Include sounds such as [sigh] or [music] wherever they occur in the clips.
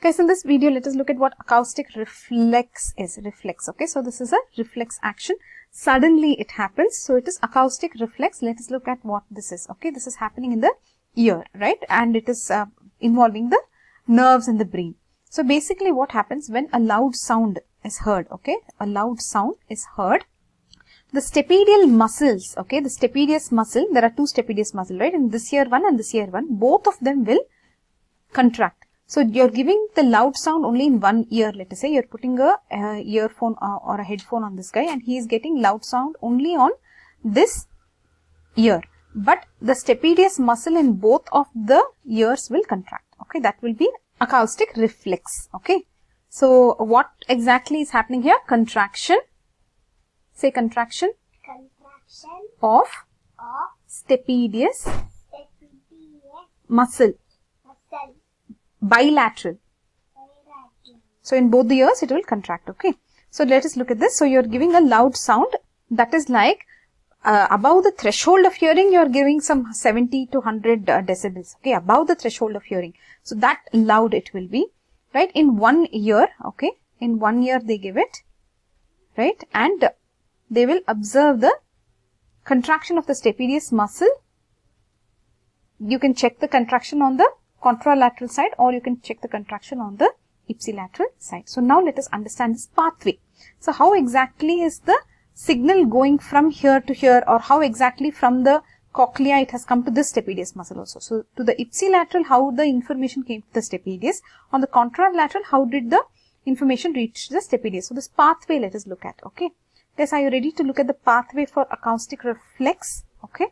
Guys, in this video, let us look at what acoustic reflex is. Reflex, okay. So, this is a reflex action. Suddenly it happens. So, it is acoustic reflex. Let us look at what this is, okay. This is happening in the ear, right. And it is uh, involving the nerves in the brain. So, basically what happens when a loud sound is heard, okay. A loud sound is heard the stapedial muscles, okay, the stapedius muscle, there are two stapedius muscle, right, and this ear one and this ear one, both of them will contract. So, you're giving the loud sound only in one ear, let us say, you're putting a, earphone uh, or a headphone on this guy and he is getting loud sound only on this ear. But the stapedius muscle in both of the ears will contract, okay, that will be acoustic reflex, okay. So, what exactly is happening here? Contraction Say contraction. Contraction Of of stapedius stapedius muscle. Bilateral. So in both the ears it will contract. Okay. So let us look at this. So you are giving a loud sound that is like uh, above the threshold of hearing you are giving some 70 to 100 uh, decibels. Okay. Above the threshold of hearing. So that loud it will be. Right. In one ear. Okay. In one ear they give it. Right. And they will observe the contraction of the stapedius muscle. You can check the contraction on the contralateral side or you can check the contraction on the ipsilateral side. So now let us understand this pathway. So how exactly is the signal going from here to here or how exactly from the cochlea it has come to this stapedius muscle also. So to the ipsilateral how the information came to the stapedius. On the contralateral how did the information reach the stapedius. So this pathway let us look at. Okay. Guys, are you ready to look at the pathway for acoustic reflex? Okay.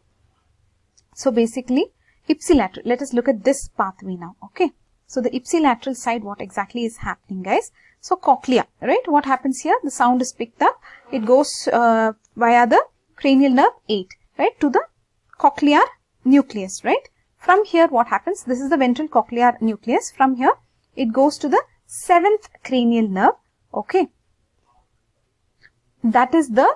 So basically, ipsilateral. Let us look at this pathway now. Okay. So the ipsilateral side, what exactly is happening, guys? So cochlea, right? What happens here? The sound is picked up. It goes uh, via the cranial nerve 8, right? To the cochlear nucleus, right? From here, what happens? This is the ventral cochlear nucleus. From here, it goes to the seventh cranial nerve. Okay that is the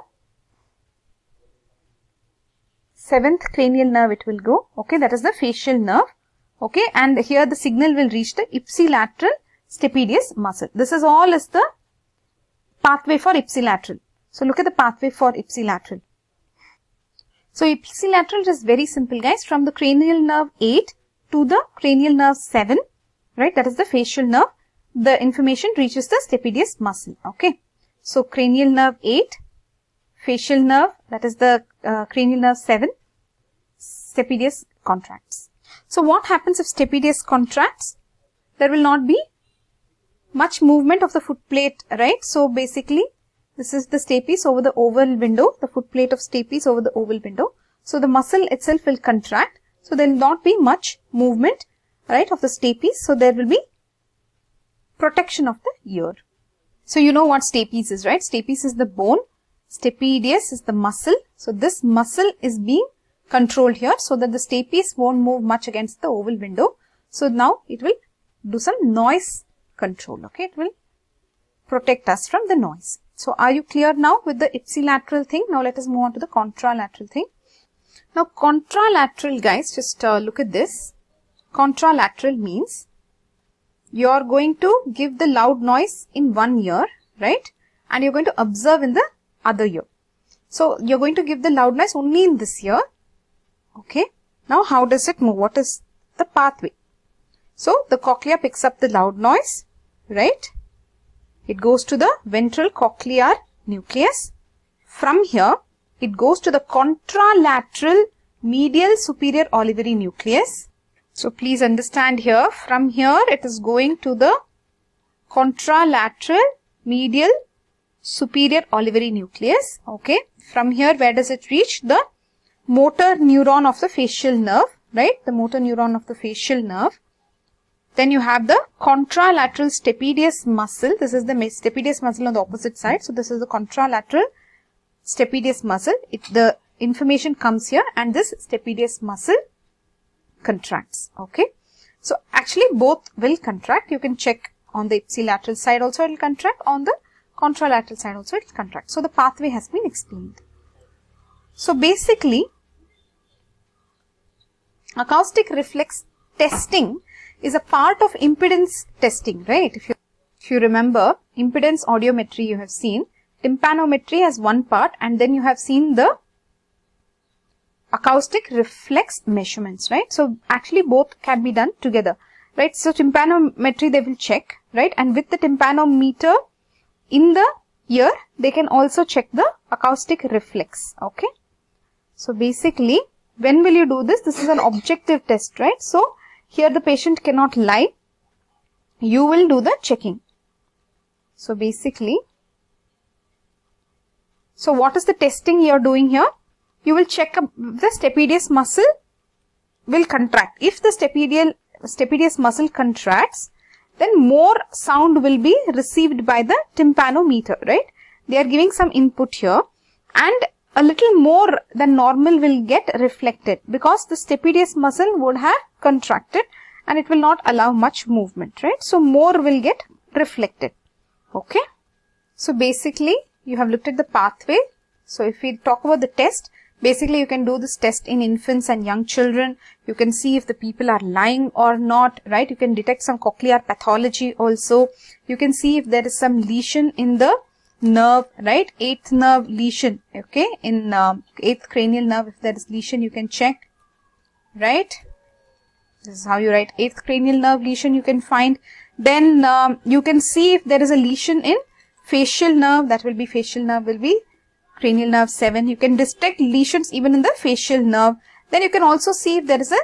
seventh cranial nerve it will go okay? That is the facial nerve okay? And here the signal will reach the ipsilateral stapedius muscle. This is all is the pathway for ipsilateral. So look at the pathway for ipsilateral. So ipsilateral is very simple guys. From the cranial nerve 8 to the cranial nerve 7 right? That is the facial nerve. The information reaches the stapedius muscle okay? So, cranial nerve 8, facial nerve that is the uh, cranial nerve 7, stapedius contracts. So, what happens if stapedius contracts? There will not be much movement of the foot plate, right? So, basically this is the stapes over the oval window, the foot plate of stapes over the oval window. So, the muscle itself will contract. So, there will not be much movement, right, of the stapes. So, there will be protection of the ear. So you know what stapes is, right? Stapes is the bone. Stapedius is the muscle. So this muscle is being controlled here so that the stapes won't move much against the oval window. So now it will do some noise control. Okay, it will protect us from the noise. So are you clear now with the ipsilateral thing? Now let us move on to the contralateral thing. Now contralateral guys, just uh, look at this. Contralateral means you are going to give the loud noise in one ear, right? And you're going to observe in the other ear. So, you're going to give the loud noise only in this ear. Okay. Now, how does it move? What is the pathway? So, the cochlea picks up the loud noise, right? It goes to the ventral cochlear nucleus. From here, it goes to the contralateral medial superior olivary nucleus. So please understand here, from here it is going to the contralateral medial superior olivary nucleus. Okay. From here, where does it reach? The motor neuron of the facial nerve, right? The motor neuron of the facial nerve. Then you have the contralateral stapedius muscle. This is the stapedius muscle on the opposite side. So this is the contralateral stapedius muscle. It, the information comes here and this stapedius muscle contracts. Okay. So actually both will contract. You can check on the ipsilateral side also it will contract. On the contralateral side also it will contract. So the pathway has been explained. So basically acoustic reflex testing is a part of impedance testing, right? If you, if you remember, impedance audiometry you have seen, tympanometry has one part and then you have seen the acoustic reflex measurements, right? So actually both can be done together, right? So tympanometry they will check, right? And with the tympanometer in the ear, they can also check the acoustic reflex, okay? So basically, when will you do this? This is an objective test, right? So here the patient cannot lie. You will do the checking. So basically, so what is the testing you are doing here? You will check the stapedius muscle will contract. If the stapedial stapedius muscle contracts, then more sound will be received by the tympanometer, right? They are giving some input here and a little more than normal will get reflected because the stapedius muscle would have contracted and it will not allow much movement, right? So more will get reflected. Okay. So basically you have looked at the pathway. So if we talk about the test, basically you can do this test in infants and young children. You can see if the people are lying or not, right? You can detect some cochlear pathology also. You can see if there is some lesion in the nerve, right? Eighth nerve lesion, okay? In um, eighth cranial nerve, if there is lesion, you can check, right? This is how you write eighth cranial nerve lesion you can find. Then um, you can see if there is a lesion in facial nerve, that will be facial nerve will be cranial nerve 7. You can detect lesions even in the facial nerve. Then you can also see if there is a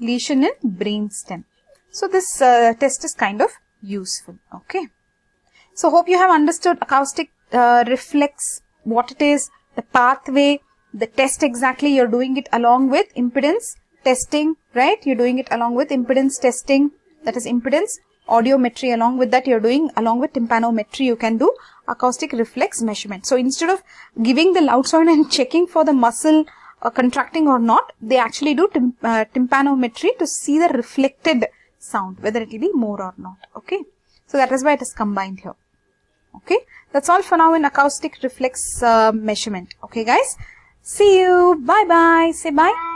lesion in brain stem. So this uh, test is kind of useful, okay? So hope you have understood acoustic uh, reflex, what it is, the pathway, the test exactly. You're doing it along with impedance testing, right? You're doing it along with impedance testing, that is impedance audiometry. Along with that, you're doing along with tympanometry, you can do acoustic reflex measurement. So instead of giving the loud sound and [laughs] checking for the muscle uh, contracting or not, they actually do uh, tympanometry to see the reflected sound, whether it will be more or not. Okay. So that is why it is combined here. Okay. That's all for now in acoustic reflex uh, measurement. Okay guys. See you. Bye bye. Say bye.